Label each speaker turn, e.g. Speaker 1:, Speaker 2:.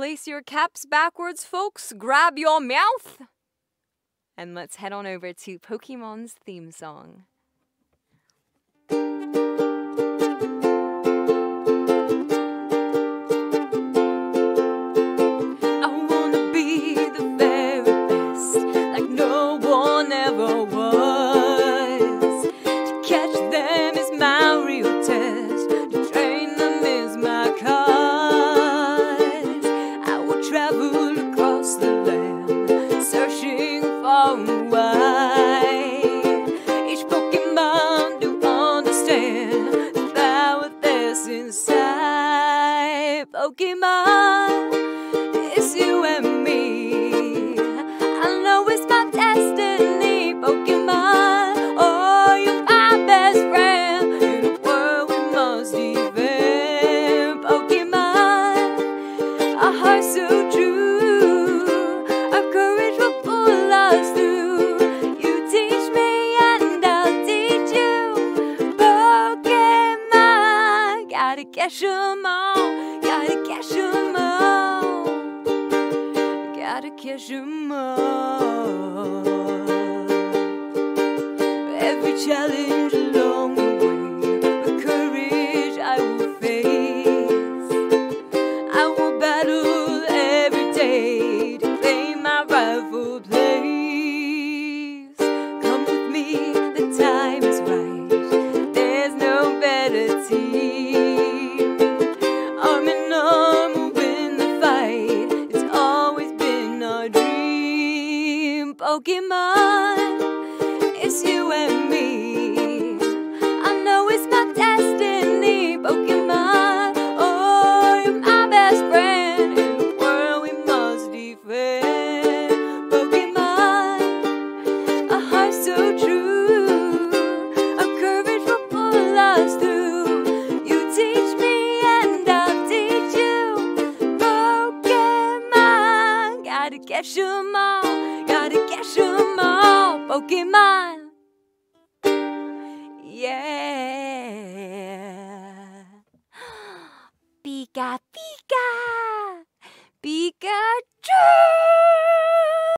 Speaker 1: Place your caps backwards, folks. Grab your mouth. And let's head on over to Pokemon's theme song. Pokemon, it's you and me. I know it's my destiny, Pokemon. Oh, you're my best friend in a world we must defend, Pokemon. A heart so true, our courage will pull us through. You teach me and I'll teach you, Pokemon. Gotta catch 'em all gotta catch 'em all. Gotta catch 'em all. Every challenge along the way, with courage I will face. I will battle every day to claim my rightful place. Come with me, the time is right. There's no better team. Pokemon, it's you and me. I know it's my destiny. Pokemon, oh, you're my best friend in the world we must defend. Pokemon, a heart so true, a courage will pull us through. You teach me and I'll teach you, Pokemon. Gotta catch 'em all, Pokemon. Yeah. Pika Pika Pikachu!